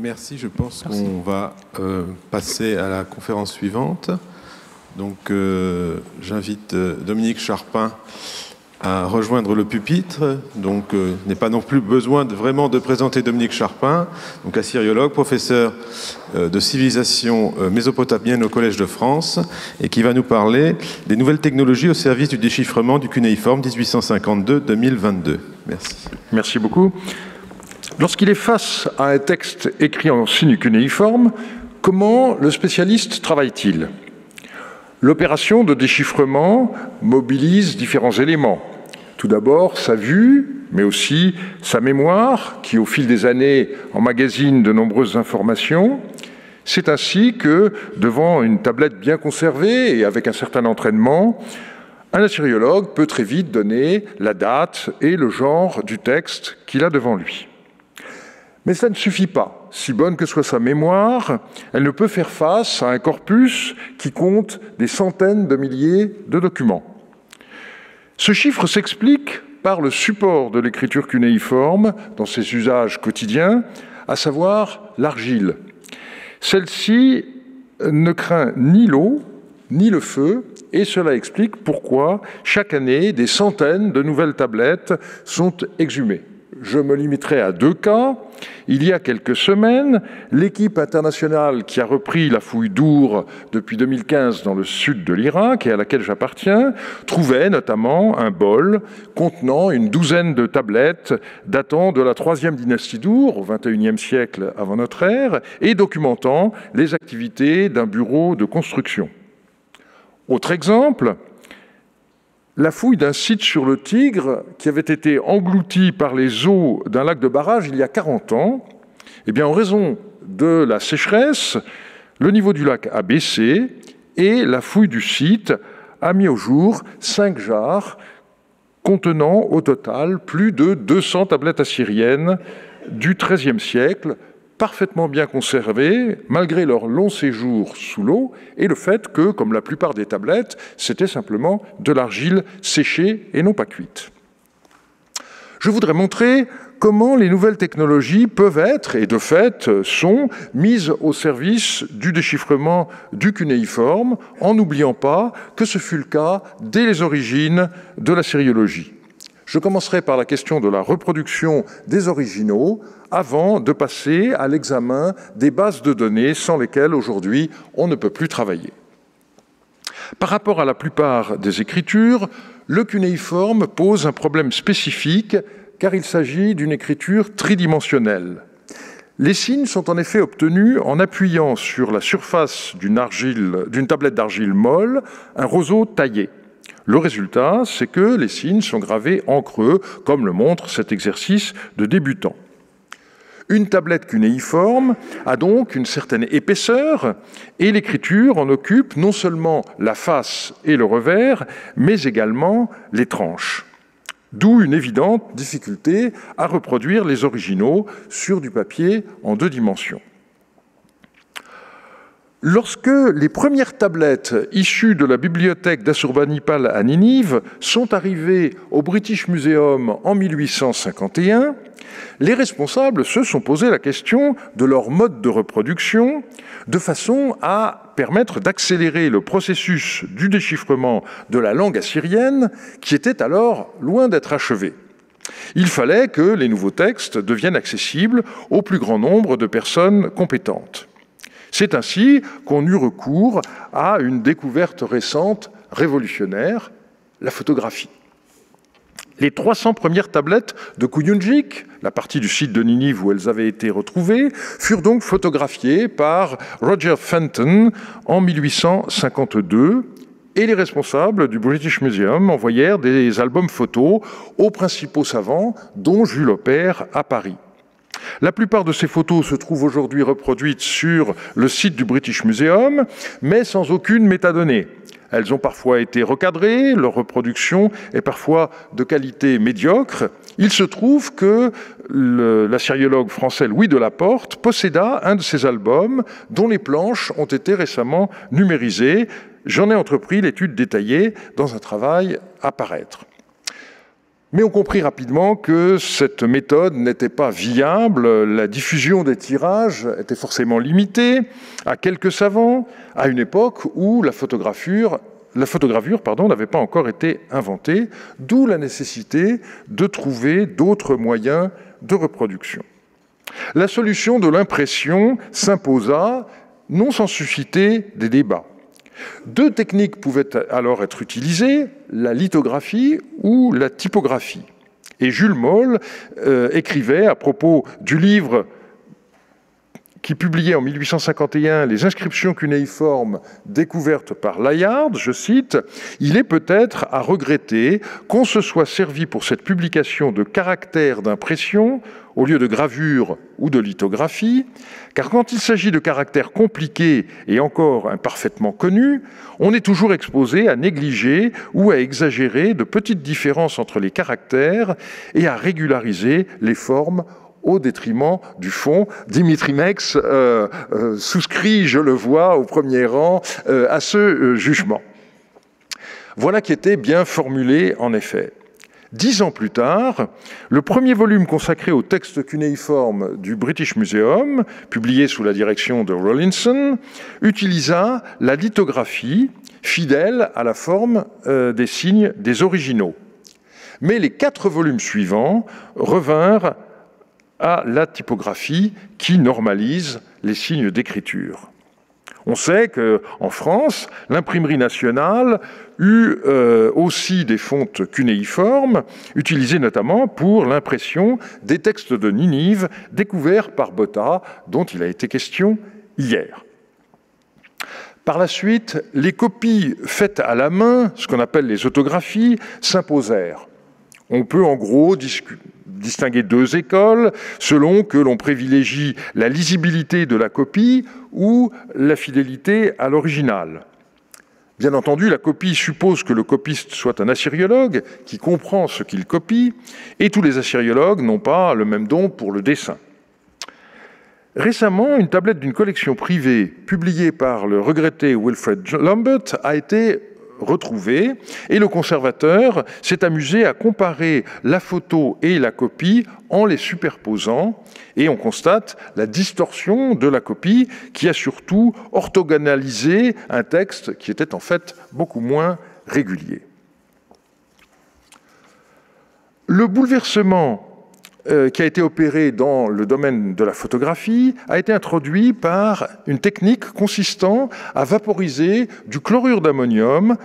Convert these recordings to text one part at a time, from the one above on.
Merci, je pense qu'on va euh, passer à la conférence suivante. Donc euh, j'invite euh, Dominique Charpin à rejoindre le pupitre. Donc, il n'est pas non plus besoin de, vraiment de présenter Dominique Charpin, donc assyriologue, professeur de civilisation mésopotamienne au Collège de France, et qui va nous parler des nouvelles technologies au service du déchiffrement du cunéiforme 1852-2022. Merci. Merci beaucoup. Lorsqu'il est face à un texte écrit en signe cunéiforme, comment le spécialiste travaille-t-il? L'opération de déchiffrement mobilise différents éléments. Tout d'abord, sa vue, mais aussi sa mémoire, qui au fil des années emmagasine de nombreuses informations. C'est ainsi que, devant une tablette bien conservée et avec un certain entraînement, un assyriologue peut très vite donner la date et le genre du texte qu'il a devant lui. Mais ça ne suffit pas. Si bonne que soit sa mémoire, elle ne peut faire face à un corpus qui compte des centaines de milliers de documents. Ce chiffre s'explique par le support de l'écriture cunéiforme dans ses usages quotidiens, à savoir l'argile. Celle-ci ne craint ni l'eau ni le feu, et cela explique pourquoi chaque année des centaines de nouvelles tablettes sont exhumées. Je me limiterai à deux cas. Il y a quelques semaines, l'équipe internationale qui a repris la fouille d'Our depuis 2015 dans le sud de l'Irak et à laquelle j'appartiens, trouvait notamment un bol contenant une douzaine de tablettes datant de la troisième dynastie d'Our, au XXIe siècle avant notre ère, et documentant les activités d'un bureau de construction. Autre exemple, la fouille d'un site sur le Tigre qui avait été englouti par les eaux d'un lac de barrage il y a 40 ans. Eh bien, en raison de la sécheresse, le niveau du lac a baissé et la fouille du site a mis au jour cinq jarres contenant au total plus de 200 tablettes assyriennes du XIIIe siècle, parfaitement bien conservées, malgré leur long séjour sous l'eau, et le fait que, comme la plupart des tablettes, c'était simplement de l'argile séchée et non pas cuite. Je voudrais montrer comment les nouvelles technologies peuvent être, et de fait sont, mises au service du déchiffrement du cunéiforme, en n'oubliant pas que ce fut le cas dès les origines de la sériologie. Je commencerai par la question de la reproduction des originaux avant de passer à l'examen des bases de données sans lesquelles aujourd'hui on ne peut plus travailler. Par rapport à la plupart des écritures, le cunéiforme pose un problème spécifique car il s'agit d'une écriture tridimensionnelle. Les signes sont en effet obtenus en appuyant sur la surface d'une tablette d'argile molle un roseau taillé. Le résultat, c'est que les signes sont gravés en creux, comme le montre cet exercice de débutant. Une tablette cunéiforme a donc une certaine épaisseur et l'écriture en occupe non seulement la face et le revers, mais également les tranches. D'où une évidente difficulté à reproduire les originaux sur du papier en deux dimensions. Lorsque les premières tablettes issues de la bibliothèque d'Assurbanipal à Ninive sont arrivées au British Museum en 1851, les responsables se sont posé la question de leur mode de reproduction de façon à permettre d'accélérer le processus du déchiffrement de la langue assyrienne qui était alors loin d'être achevé. Il fallait que les nouveaux textes deviennent accessibles au plus grand nombre de personnes compétentes. C'est ainsi qu'on eut recours à une découverte récente, révolutionnaire, la photographie. Les 300 premières tablettes de Kuyunjik, la partie du site de Ninive où elles avaient été retrouvées, furent donc photographiées par Roger Fenton en 1852 et les responsables du British Museum envoyèrent des albums photos aux principaux savants, dont Jules à Paris. La plupart de ces photos se trouvent aujourd'hui reproduites sur le site du British Museum, mais sans aucune métadonnée. Elles ont parfois été recadrées, leur reproduction est parfois de qualité médiocre. Il se trouve que l'assyriologue français Louis Delaporte posséda un de ces albums dont les planches ont été récemment numérisées. J'en ai entrepris l'étude détaillée dans un travail à paraître. Mais on comprit rapidement que cette méthode n'était pas viable, la diffusion des tirages était forcément limitée à quelques savants, à une époque où la photogravure, la photogravure n'avait pas encore été inventée, d'où la nécessité de trouver d'autres moyens de reproduction. La solution de l'impression s'imposa, non sans susciter des débats. Deux techniques pouvaient alors être utilisées, la lithographie ou la typographie. Et Jules Moll euh, écrivait à propos du livre qui publiait en 1851 les inscriptions cunéiformes découvertes par Layard, je cite, Il est peut-être à regretter qu'on se soit servi pour cette publication de caractères d'impression au lieu de gravure ou de lithographie, car quand il s'agit de caractères compliqués et encore imparfaitement connus, on est toujours exposé à négliger ou à exagérer de petites différences entre les caractères et à régulariser les formes au détriment du fond. Dimitri Mex euh, euh, souscrit, je le vois, au premier rang euh, à ce jugement. Voilà qui était bien formulé en effet. Dix ans plus tard, le premier volume consacré au texte cunéiforme du British Museum, publié sous la direction de Rawlinson, utilisa la lithographie fidèle à la forme des signes des originaux. Mais les quatre volumes suivants revinrent à la typographie qui normalise les signes d'écriture. On sait qu'en France, l'imprimerie nationale eut euh, aussi des fontes cunéiformes, utilisées notamment pour l'impression des textes de Ninive découverts par Botta, dont il a été question hier. Par la suite, les copies faites à la main, ce qu'on appelle les autographies, s'imposèrent. On peut en gros distinguer deux écoles selon que l'on privilégie la lisibilité de la copie ou la fidélité à l'original. Bien entendu, la copie suppose que le copiste soit un assyriologue qui comprend ce qu'il copie, et tous les assyriologues n'ont pas le même don pour le dessin. Récemment, une tablette d'une collection privée publiée par le regretté Wilfred Lambert a été retrouvé et le conservateur s'est amusé à comparer la photo et la copie en les superposant et on constate la distorsion de la copie qui a surtout orthogonalisé un texte qui était en fait beaucoup moins régulier. Le bouleversement euh, qui a été opéré dans le domaine de la photographie a été introduit par une technique consistant à vaporiser du chlorure d'ammonium.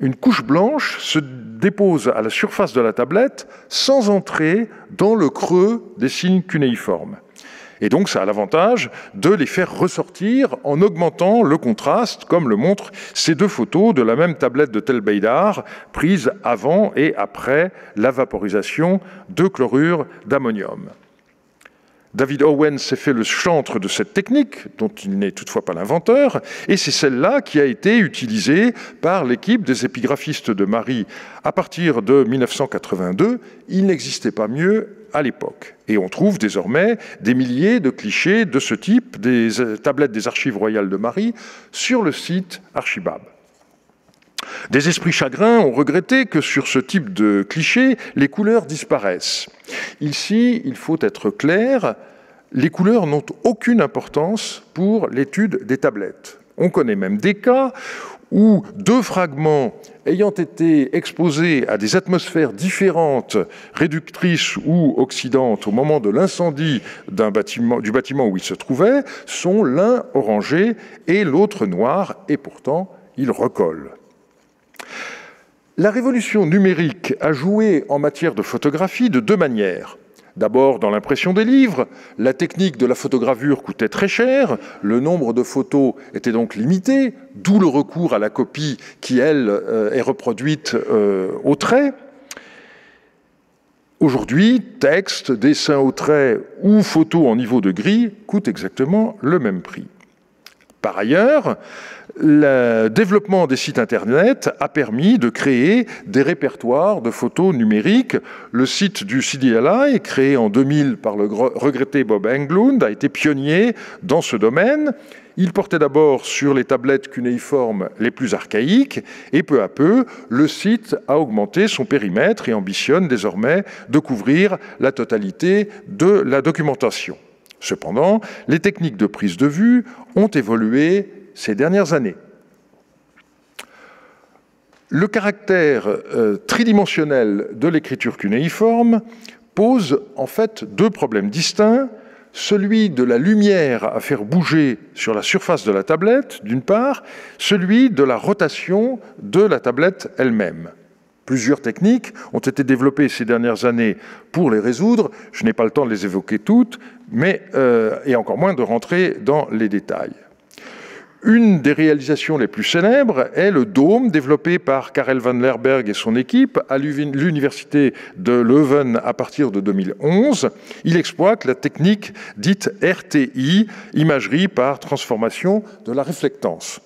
Une couche blanche se dépose à la surface de la tablette sans entrer dans le creux des signes cunéiformes. Et donc, ça a l'avantage de les faire ressortir en augmentant le contraste, comme le montrent ces deux photos de la même tablette de Tel Beidar, prises avant et après la vaporisation de chlorure d'ammonium. David Owen s'est fait le chantre de cette technique, dont il n'est toutefois pas l'inventeur, et c'est celle-là qui a été utilisée par l'équipe des épigraphistes de Marie à partir de 1982. Il n'existait pas mieux à l'époque. Et on trouve désormais des milliers de clichés de ce type, des euh, tablettes des archives royales de Marie, sur le site Archibab. Des esprits chagrins ont regretté que sur ce type de clichés, les couleurs disparaissent. Ici, il faut être clair, les couleurs n'ont aucune importance pour l'étude des tablettes. On connaît même des cas où deux fragments ayant été exposés à des atmosphères différentes, réductrices ou oxydantes au moment de l'incendie du bâtiment où ils se trouvaient, sont l'un orangé et l'autre noir, et pourtant ils recollent. La révolution numérique a joué en matière de photographie de deux manières. D'abord, dans l'impression des livres, la technique de la photogravure coûtait très cher, le nombre de photos était donc limité, d'où le recours à la copie qui, elle, euh, est reproduite euh, au trait. Aujourd'hui, texte, dessin au trait ou photo en niveau de gris coûtent exactement le même prix. Par ailleurs, le développement des sites Internet a permis de créer des répertoires de photos numériques. Le site du CDLI, créé en 2000 par le regretté Bob Englund, a été pionnier dans ce domaine. Il portait d'abord sur les tablettes cunéiformes les plus archaïques, et peu à peu, le site a augmenté son périmètre et ambitionne désormais de couvrir la totalité de la documentation. Cependant, les techniques de prise de vue ont évolué ces dernières années. Le caractère euh, tridimensionnel de l'écriture cunéiforme pose en fait deux problèmes distincts, celui de la lumière à faire bouger sur la surface de la tablette, d'une part, celui de la rotation de la tablette elle-même. Plusieurs techniques ont été développées ces dernières années pour les résoudre. Je n'ai pas le temps de les évoquer toutes, mais, euh, et encore moins de rentrer dans les détails. Une des réalisations les plus célèbres est le dôme développé par Karel van Lerberg et son équipe à l'université de Leuven à partir de 2011. Il exploite la technique dite RTI, imagerie par transformation de la réflectance.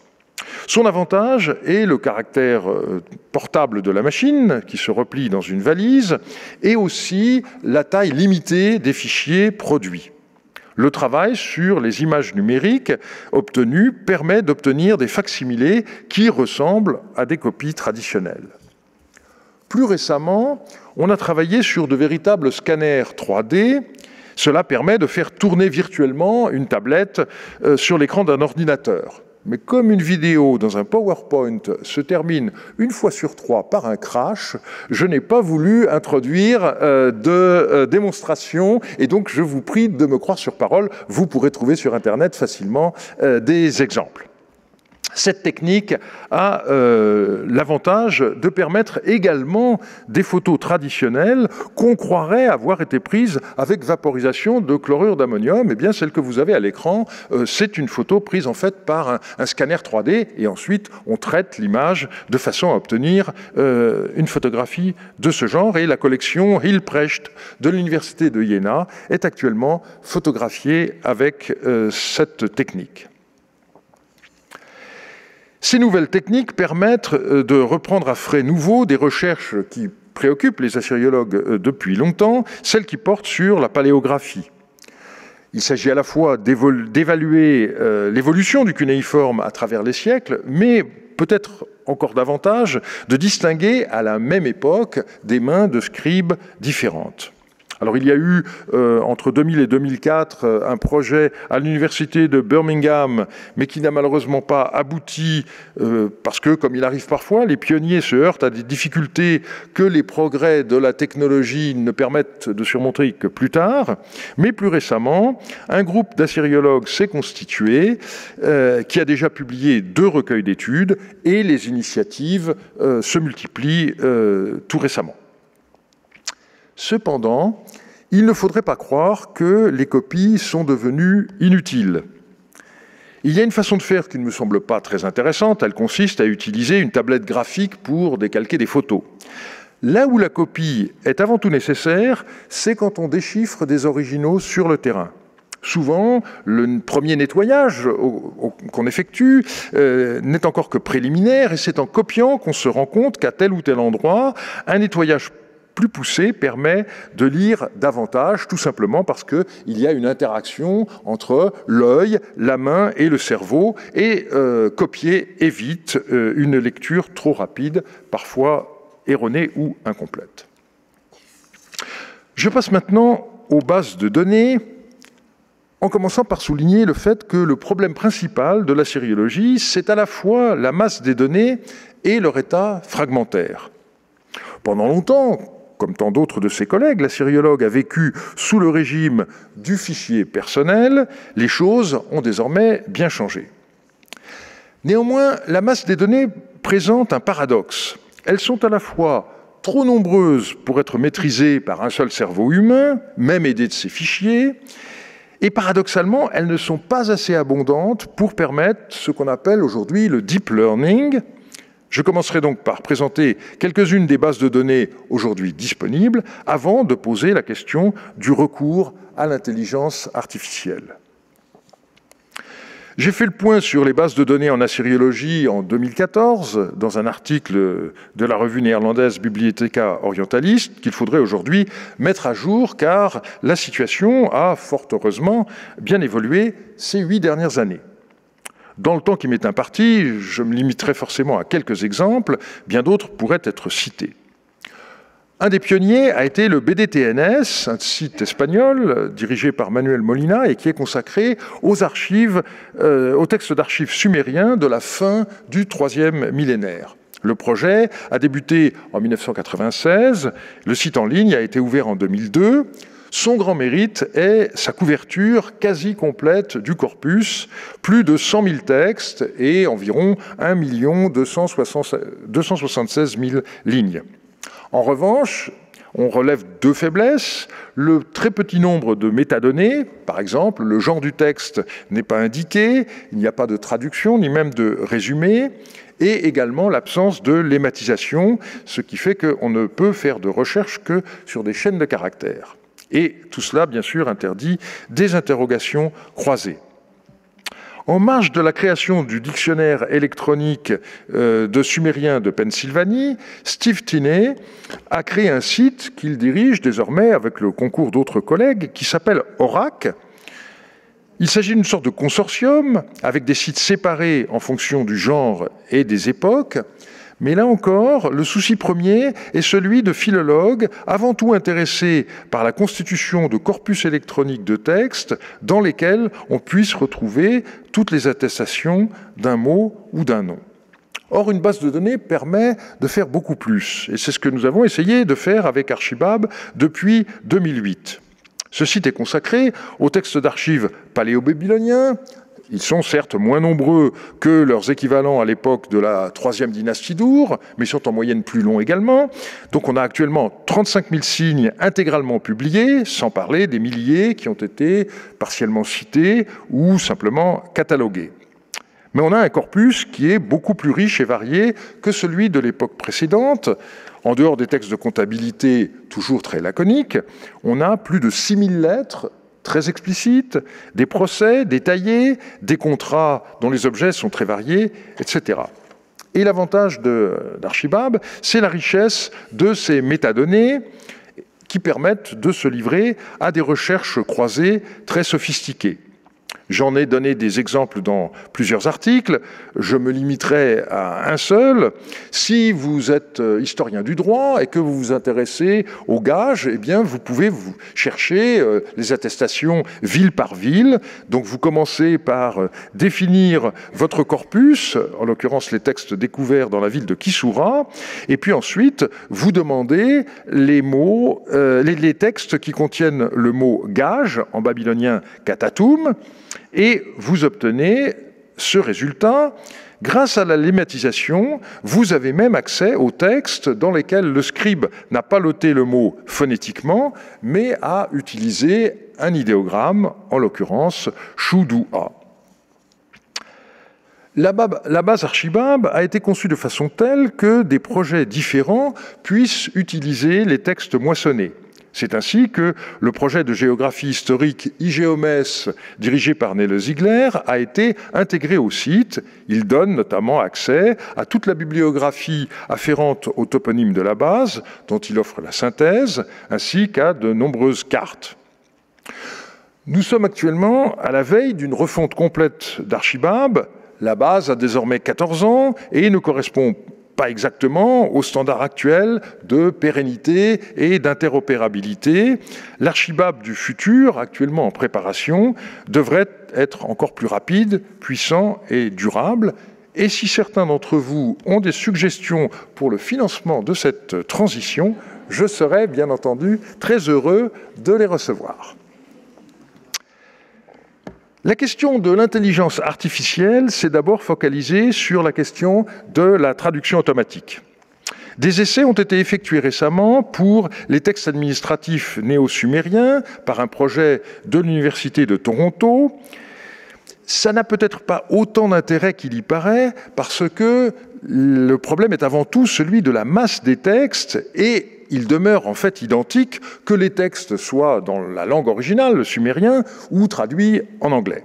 Son avantage est le caractère euh, portable de la machine, qui se replie dans une valise, et aussi la taille limitée des fichiers produits. Le travail sur les images numériques obtenues permet d'obtenir des facsimilés qui ressemblent à des copies traditionnelles. Plus récemment, on a travaillé sur de véritables scanners 3D. Cela permet de faire tourner virtuellement une tablette euh, sur l'écran d'un ordinateur. Mais comme une vidéo dans un PowerPoint se termine une fois sur trois par un crash, je n'ai pas voulu introduire euh, de euh, démonstration et donc je vous prie de me croire sur parole. Vous pourrez trouver sur Internet facilement euh, des exemples. Cette technique a euh, l'avantage de permettre également des photos traditionnelles qu'on croirait avoir été prises avec vaporisation de chlorure d'ammonium. Eh bien, celle que vous avez à l'écran, euh, c'est une photo prise en fait par un, scanner 3D et ensuite on traite l'image de façon à obtenir euh, une photographie de ce genre. Et la collection Hilprecht de l'Université de Jena est actuellement photographiée avec cette technique. Ces nouvelles techniques permettent euh, de reprendre à frais nouveaux des recherches qui préoccupent les assyriologues euh, depuis longtemps, celles qui portent sur la paléographie. Il s'agit à la fois d'évaluer euh, l'évolution du cunéiforme à travers les siècles, mais peut-être encore davantage de distinguer à la même époque des mains de scribes différentes. Alors il y a eu euh, entre 2000 et 2004 euh, un projet à l'université de Birmingham, mais qui n'a malheureusement pas abouti euh, parce que, comme il arrive parfois, les pionniers se heurtent à des difficultés que les progrès de la technologie ne permettent de surmonter que plus tard. Mais plus récemment, un groupe d'assyriologues s'est constitué, qui a déjà publié deux recueils d'études, et les initiatives se multiplient tout récemment. Cependant, il ne faudrait pas croire que les copies sont devenues inutiles. Il y a une façon de faire qui ne me semble pas très intéressante, elle consiste à utiliser une tablette graphique pour décalquer des photos. Là où la copie est avant tout nécessaire, c'est quand on déchiffre des originaux sur le terrain. Souvent, le premier nettoyage qu'on effectue euh, n'est encore que préliminaire et c'est en copiant qu'on se rend compte qu'à tel ou tel endroit, un nettoyage plus poussé permet de lire davantage, tout simplement parce qu'il y a une interaction entre l'œil, la main et le cerveau, et euh, copier évite euh, une lecture trop rapide, parfois erronée ou incomplète. Je passe maintenant aux bases de données, en commençant par souligner le fait que le problème principal de la sériologie, c'est à la fois la masse des données et leur état fragmentaire. Pendant longtemps, comme tant d'autres de ses collègues, la syriologue a vécu sous le régime du fichier personnel. Les choses ont désormais bien changé. Néanmoins, la masse des données présente un paradoxe. Elles sont à la fois trop nombreuses pour être maîtrisées par un seul cerveau humain, même aidé de ces fichiers, et paradoxalement, elles ne sont pas assez abondantes pour permettre ce qu'on appelle aujourd'hui le deep learning, je commencerai donc par présenter quelques-unes des bases de données aujourd'hui disponibles avant de poser la question du recours à l'intelligence artificielle. J'ai fait le point sur les bases de données en assyriologie en 2014 dans un article de la revue néerlandaise Bibliotheca Orientaliste qu'il faudrait aujourd'hui mettre à jour car la situation a fort heureusement bien évolué ces huit dernières années. Dans le temps qui m'est imparti, je me limiterai forcément à quelques exemples, bien d'autres pourraient être cités. Un des pionniers a été le BDTNS, un site espagnol dirigé par Manuel Molina et qui est consacré aux archives, euh, aux textes d'archives sumériens de la fin du troisième millénaire. Le projet a débuté en 1996, le site en ligne a été ouvert en 2002. Son grand mérite est sa couverture quasi complète du corpus, plus de 100 000 textes et environ 1 276 000 lignes. En revanche, on relève deux faiblesses. Le très petit nombre de métadonnées, par exemple, le genre du texte n'est pas indiqué, il n'y a pas de traduction ni même de résumé, et également l'absence de lématisation, ce qui fait qu'on ne peut faire de recherche que sur des chaînes de caractères. Et tout cela, bien sûr, interdit des interrogations croisées. En marge de la création du dictionnaire électronique euh, de sumérien de Pennsylvanie, Steve Tinney a créé un site qu'il dirige désormais avec le concours d'autres collègues qui s'appelle ORAC. Il s'agit d'une sorte de consortium avec des sites séparés en fonction du genre et des époques mais là encore, le souci premier est celui de philologues avant tout intéressés par la constitution de corpus électroniques de textes dans lesquels on puisse retrouver toutes les attestations d'un mot ou d'un nom. Or, une base de données permet de faire beaucoup plus, et c'est ce que nous avons essayé de faire avec Archibab depuis 2008. Ce site est consacré aux textes d'archives paléo-babyloniens, ils sont certes moins nombreux que leurs équivalents à l'époque de la troisième dynastie d'Our, mais sont en moyenne plus longs également. Donc on a actuellement 35 000 signes intégralement publiés, sans parler des milliers qui ont été partiellement cités ou simplement catalogués. Mais on a un corpus qui est beaucoup plus riche et varié que celui de l'époque précédente. En dehors des textes de comptabilité toujours très laconiques, on a plus de 6000 lettres très explicites, des procès détaillés, des contrats dont les objets sont très variés, etc. Et l'avantage d'Archibab, c'est la richesse de ces métadonnées qui permettent de se livrer à des recherches croisées très sophistiquées. J'en ai donné des exemples dans plusieurs articles, je me limiterai à un seul. Si vous êtes euh, historien du droit et que vous vous intéressez aux gages, eh bien vous pouvez vous chercher euh, les attestations ville par ville. Donc vous commencez par euh, définir votre corpus, en l'occurrence les textes découverts dans la ville de Kisura, et puis ensuite vous demandez les mots, les textes qui contiennent le mot gage en babylonien katatum et vous obtenez ce résultat. Grâce à la lématisation, vous avez même accès aux textes dans lesquels le scribe n'a pas loté le mot phonétiquement, mais a utilisé un idéogramme, en l'occurrence Shudua. La base Archibab a été conçue de façon telle que des projets différents puissent utiliser les textes moissonnés. C'est ainsi que le projet de géographie historique IGEOMES, dirigé par Nele Ziegler, a été intégré au site. Il donne notamment accès à toute la bibliographie afférente au toponyme de la base, dont il offre la synthèse, ainsi qu'à de nombreuses cartes. Nous sommes actuellement à la veille d'une refonte complète d'Archibab. La base a désormais 14 ans et ne correspond pas exactement aux standards actuels de pérennité et d'interopérabilité. L'archibab du futur, actuellement en préparation, devrait être encore plus rapide, puissant et durable. Et si certains d'entre vous ont des suggestions pour le financement de cette transition, je serai bien entendu très heureux de les recevoir. La question de l'intelligence artificielle s'est d'abord focalisée sur la question de la traduction automatique. Des essais ont été effectués récemment pour les textes administratifs néo-sumériens par un projet de l'Université de Toronto. Ça n'a peut-être pas autant d'intérêt qu'il y paraît parce que le problème est avant tout celui de la masse des textes et il demeure en fait identique que les textes soient dans la langue originale, le sumérien, ou traduits en anglais.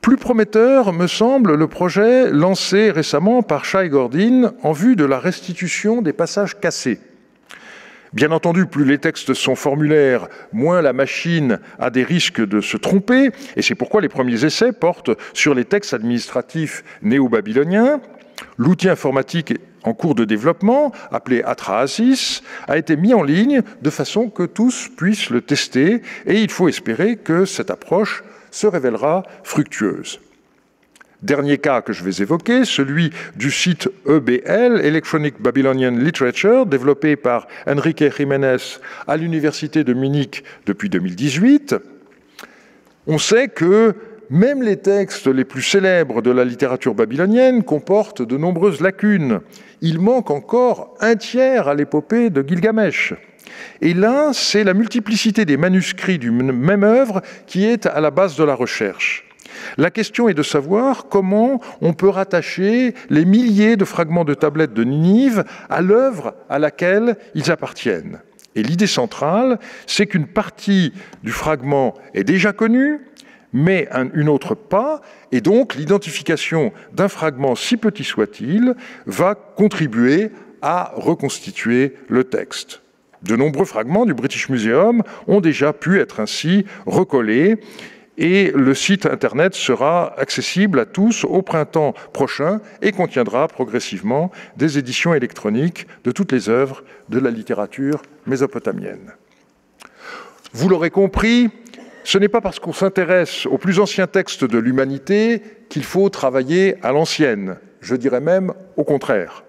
Plus prometteur me semble le projet lancé récemment par Shai Gordin en vue de la restitution des passages cassés. Bien entendu, plus les textes sont formulaires, moins la machine a des risques de se tromper, et c'est pourquoi les premiers essais portent sur les textes administratifs néo-babyloniens. L'outil informatique en cours de développement, appelé Atrahasis, a été mis en ligne de façon que tous puissent le tester, et il faut espérer que cette approche se révélera fructueuse. Dernier cas que je vais évoquer, celui du site EBL, Electronic Babylonian Literature, développé par Enrique Jiménez à l'Université de Munich depuis 2018. On sait que même les textes les plus célèbres de la littérature babylonienne comportent de nombreuses lacunes. Il manque encore un tiers à l'épopée de Gilgamesh. Et là, c'est la multiplicité des manuscrits d'une même œuvre qui est à la base de la recherche. La question est de savoir comment on peut rattacher les milliers de fragments de tablettes de Ninive à l'œuvre à laquelle ils appartiennent. Et l'idée centrale, c'est qu'une partie du fragment est déjà connue, mais une autre pas, et donc l'identification d'un fragment, si petit soit-il, va contribuer à reconstituer le texte. De nombreux fragments du British Museum ont déjà pu être ainsi recollés et le site Internet sera accessible à tous au printemps prochain et contiendra progressivement des éditions électroniques de toutes les œuvres de la littérature mésopotamienne. Vous l'aurez compris, ce n'est pas parce qu'on s'intéresse aux plus anciens textes de l'humanité qu'il faut travailler à l'ancienne, je dirais même au contraire.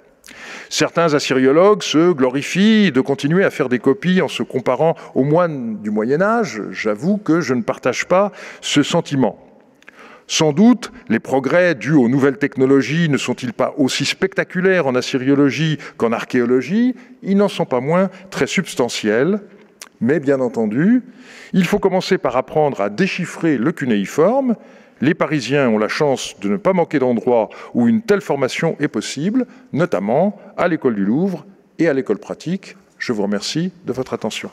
Certains assyriologues se glorifient de continuer à faire des copies en se comparant aux moines du Moyen Âge. J'avoue que je ne partage pas ce sentiment. Sans doute, les progrès dus aux nouvelles technologies ne sont-ils pas aussi spectaculaires en assyriologie qu'en archéologie? Ils n'en sont pas moins très substantiels. Mais bien entendu, il faut commencer par apprendre à déchiffrer le cunéiforme, les Parisiens ont la chance de ne pas manquer d'endroits où une telle formation est possible, notamment à l'école du Louvre et à l'école pratique. Je vous remercie de votre attention.